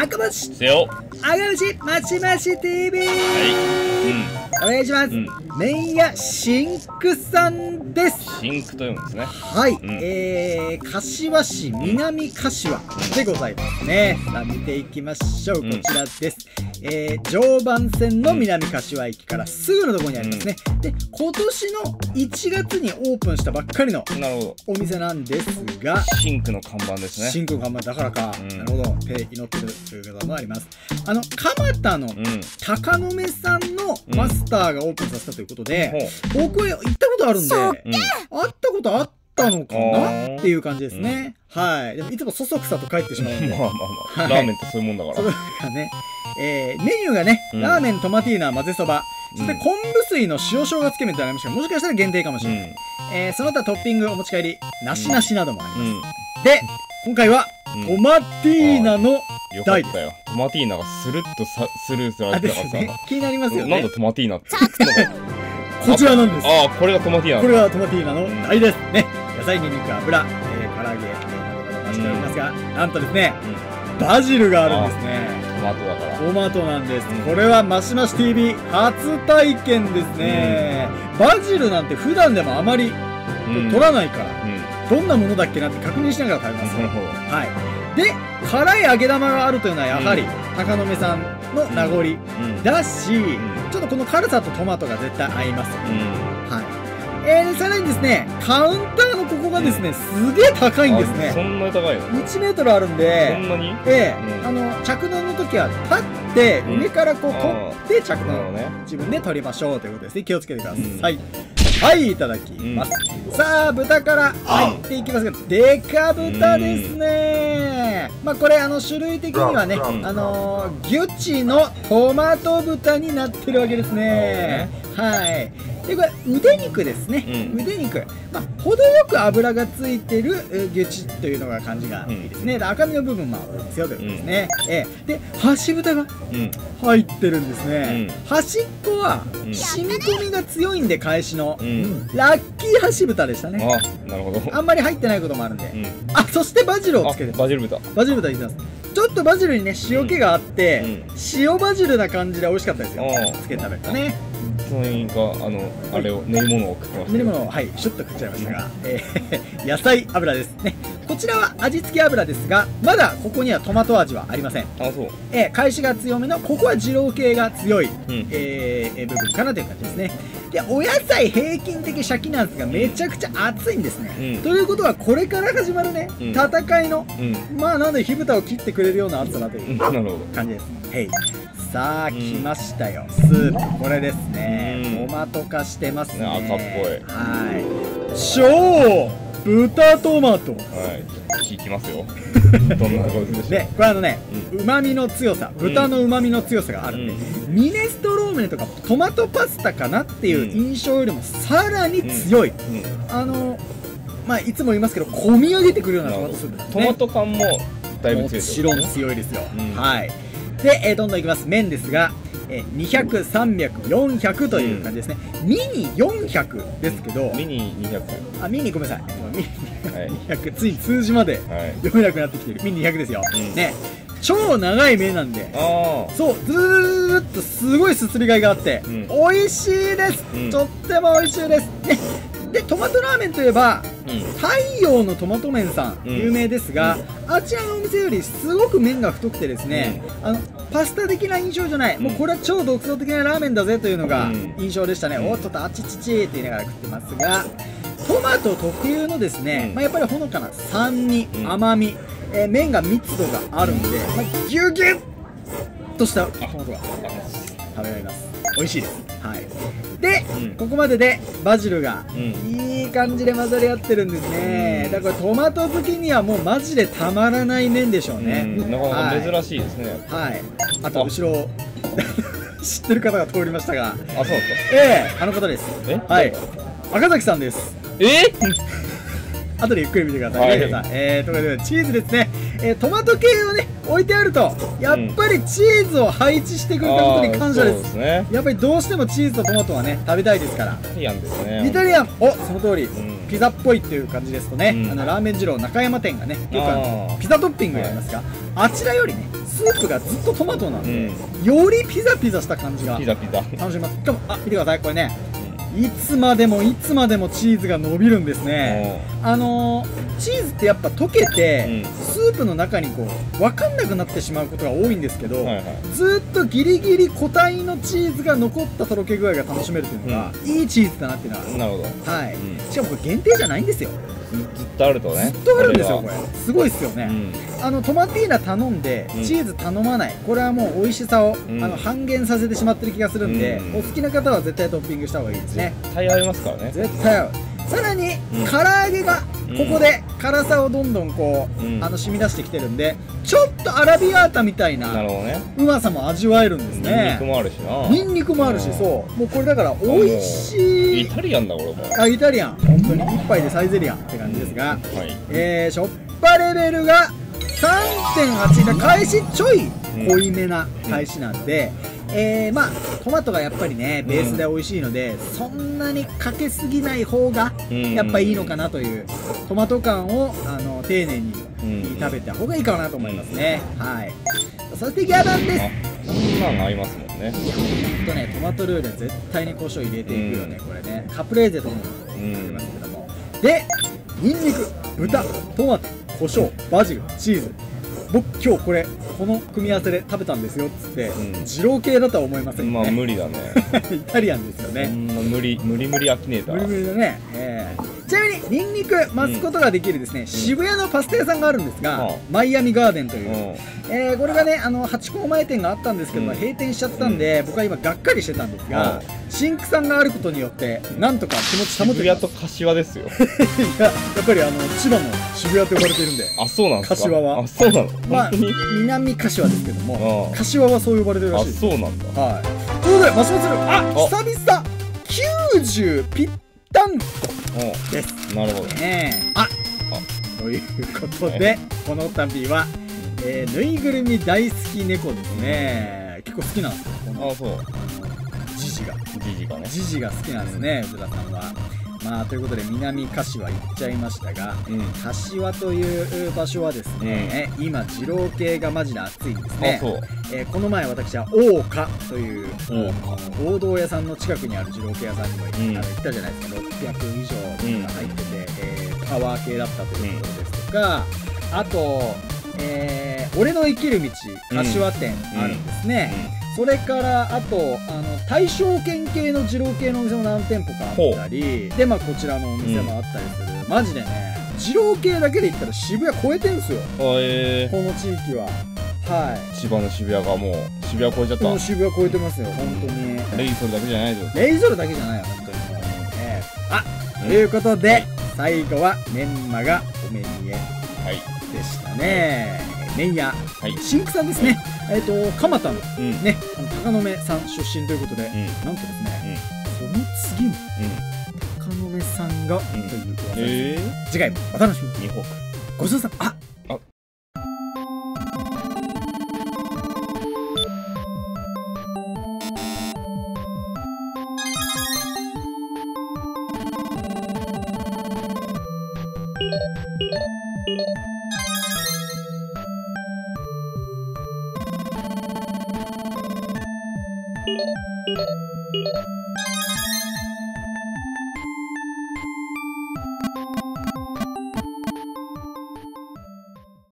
赤星。せよ。赤星まちまち TV はお願いします、うん。麺屋シンクさんです。いシンクと読むんですね。はい、ん。えー、柏市南柏でございますね。さあ、見ていきましょう。こちらです。えー、常磐線の南柏駅からすぐのところにありますね。で、今年の1月にオープンしたばっかりのお店なんですが、どシンクの看板ですね。シンクの看板だからか、うん。なるほど、手祈ってるという方もあります。あの、蒲田のうん。高野目さんのマスターがオープンさせたということで、ほ僕は行ったことあるんで、う。うん。会ったことあったのかあなー。っていう感じですね。はい。でもいつもそそくさと帰ってしまうんで。まあまあまあ、はい。ラーメンってそういうもんだから。がね、えー、メニューがね、うんラーメン、トマティーナ、混ぜそば、そしてうん昆布水の塩生姜つけ麺とありましたが、もしかしたら限定かもしうんれない。えー、その他トッピングお持ち帰り、なしなしなどもあります。うんで、今回は、うんトマティーナの、よかったよトマティーナがスルッとさスルーさあれてたからですね、気になりますよねさなんだ。トマティーナって こちらなんです。ああこれがトマティーナこれがトマティーナの台です。ね。野菜、ニンニク、油、えー、唐揚げ、えー、などなど出しておりますが、なんとですね、バジルがあるんですね。トマトだからトマトなんです。うんこれはマシマシ TV 初体験ですね。バジルなんて普段でもあまりうん取らないから、うんどんなものだっけなって確認しながら食べます。なるほどはい。で、辛い揚げ玉があるというのはやはり、うん高野目さんの名残うんだし、んちょっとこの辛さとトマトが絶対合いますよ。うんはい。えー、さらにですね、カウンターのここがですね、すげえ高いんですね。あそんなに高いの？1メートルあるんで、そんなに？ええうん。あの着弾の時は立ってうん。上からこうあ取って着弾なるほどね。自分で取りましょうということです。ね気をつけてくだうん。さい、はいいただきます、さあ豚から入っていきますがデカ豚ですね。まあこれあの種類的にはねうん。あのーギュチのトマト豚になってるわけですね。はいでこれ腕肉ですね、うん。腕肉、まあ、程よく脂がついてるえーギュチというのが感じがいいですね、で赤身の部分も多いですよということですね、ええ。で端豚がうん。入ってるんですね、う端っこはん。染み込みが強いんで返しの、うん。ラッキー端豚でしたね。あなるほど。あんまり入ってないこともあるんで、うん。あそしてバジルをあつけて。バジル豚。バジル豚いきます。ちょっとバジルにね塩気があって、うん。塩バジルな感じで美味しかったですよ。つけて食べるとねそれがあのあれを練り物を食ってました練り物をはいシュッと食っちゃいましたが、えー野菜油ですね。こちらは味付け油ですがまだここにはトマト味はありません。あそう。えー、返しが強めのここは二郎系が強い、ん。えーえー部分かなという感じですね。でお野菜平均的シャキなんですがめちゃくちゃ熱いんですね、うん。ということはこれから始まるね、うん。戦いの。うん。まあなので火蓋を切ってくれるような熱さだというなるほど。感じです。へいさあ、ん。来ましたよ。スープこれですね、うん。トマト化してますね。ね赤っぽい。はい。超豚トマト。はい。聞きますよ。どんなところでしょでこれあのねううまみの強さ豚のうまみの強さがあるんで、ミネストローネとかトマトパスタかなっていう印象よりもさらに強い、うん。あのまあいつも言いますけど込み上げてくるようなトマトスープ。ねトマト感もだいぶも強いちろん強いですよ、うん。はいで、えーどんどんいきます。麺ですが、えー、200300400という感じですね、ミニ400ですけど、ミニ200あミニごめんなさい。ミニ。はい。200ついに数字まではい。読めなくなってきてる。ミニ200ですよ、うん。ね。超長い麺なんで。そう。ずーっとすごいすすりがいがあって、うん。美味しいです、うん。とっても美味しいです。ねでトマトラーメンといえばうん。太陽のトマト麺さん、うん。有名ですが、あちらのお店よりすごく麺が太くてですね、あのパスタ的な印象じゃない、うん。もうこれは超独創的なラーメンだぜというのがうん。印象でしたね、うん。おっとっとあちちちって言いながら食ってますがトマト特有のですね、うん。まあ、やっぱりほのかな酸味、うん。甘み、えー麺が密度があるんで、まあ、ギュギュッとしたトマトが食べられます。美味しいですはい。で、うん。ここまででバジルがうん。いい感じで混ざり合ってるんですね、うん。だからトマト好きにはもうマジでたまらない麺でしょうね、うん。なかなか珍しいですね。はい、はい、あと後ろ 知ってる方が通りましたが。あそうだっええあの方です。え？はい。赤崎さんです。たえ？後でゆっくり見てください、はい。ね皆さんえー、ということでチーズですね、えートマト系をね置いてあるとやっぱりチーズを配置してくれたことに感謝であーそうですすね。やっぱりどうしてもチーズとトマトはね食べたいですから。イタリアンですね。イタリアンおその通り、ん。ピザっぽいっていう感じですとね、うん。あのラーメン二郎中山店がねよくあのピザトッピングやりますがあちらよりねスープがずっとトマトなんうで、ん。よりピザピザした感じがピザピザ。楽しめます。しかもあ見てください。これねいつまでもいつまでもチーズが伸びるんですねあのーチーズってやっぱ溶けて、うん。スープの中にこう分かんなくなってしまうことが多いんですけど、うんはいはい。ずっとギリギリ固体のチーズが残ったとろけ具合が楽しめるっていうのが、いいチーズだなっていうのは、なるほど。はい、うん。しかもこれ限定じゃないんですよ。ずずっとあるとね。ずっとあるんですよこれすごいですよね、うん。あのトマティーナ頼んでうん。チーズ頼まない、これはもう美味しさを、うん。あの半減させてしまってる気がするんで、うん。お好きな方は絶対トッピングした方がいいですね。絶対合いますからね。絶対合うさらに、うん。唐揚げがうん。ここで辛さをどんどんこう、うん。あの染み出してきてるんでちょっとアラビアータみたいなうまさも味わえるんですニンねニクもあるしな。ニンニクもあるしう。ん。そうもうこれだから美味しい。イタリアンだこれも。あイタリアン。本当に一杯でサイゼリアンって感じですが、はい。えー、しょっぱレベルが3.8で返しちょい濃いめな返しなんで、えー、まあトマトがやっぱりねベースで美味しいので、そんなにかけすぎない方がうん。やっぱいいのかなというトマト感をあの丁寧にうん食べた方がいいかなと思いますね、はい。そしてギャバンです。あこんなん合いますもんね。いやほんとねトマトルーレ絶対に胡椒入れていくよね、これね。カプレーゼとかもうんありますけども。でニンニク豚トマト胡椒バジルチーズ。僕今日これこの組み合わせで食べたんですよっつって、うん。二郎系だとは思いませんまあ無理だね。イタリアンですよそね、無理無理無理アキネータ無理無ー理だね、ニンニク増すことができるですね、渋谷のパスタ屋さんがあるんですが、うん。マイアミガーデンという、うん。えーこれがねあのハチ公前店があったんですけども、うん。閉店しちゃったんで、僕は今がっかりしてたんですが、シンクさんがあることによってなんとか気持ち保渋って谷と柏ですよ。いややっぱりあの千葉の渋谷と呼ばれているんで。あそうなんですか？柏は。あそうなの？まあ南柏ですけどもうん。柏はそう呼ばれてるらあしいです。そうなんだ。はい。ということでマシモツルああ。久々！90ぴったんこうです。んなるほど。ねえ。あ。ということでこの度は、えーぬいぐるみ大好き猫ですね。結構好きなんですよこのあそう。ジジが。じじがね。ジジが好きなんですね宇田さんはまあということで南柏行っちゃいましたがうん。柏という場所はですね、今二郎系がマジで熱いんですね。えーこの前私は大岡という大あの王道屋さんの近くにある二郎系屋さんにも行ったじゃないですか。600以上が入ってて、えーパワー系だったということですとか、あと、えー俺の生きる道柏店あるんですね、それからあとあの大正圏系の二郎系のお店も何店舗かあったりでまあこちらのお店もあったりする、マジでね二郎系だけで言ったら渋谷超えてんすよ。あえ。この地域は。はい。ー、千葉の渋谷がもう渋谷超えちゃった。もう渋谷超えてますよ、本当に。レイソルだけじゃないぞレイゾルだけじゃないよ、本当にもう。ええあ、ということで、最後はメンマがお目見えはいでしたね。メイヤー、はい、シンクさんですね、えっ、ー、と蒲田の、うん、ね鷹の目さん出身ということで、うん、なんとですね、その次に、鷹の目さんが、という噂です、え。ー、次回もお楽しみに。ごちそうさま。ああ。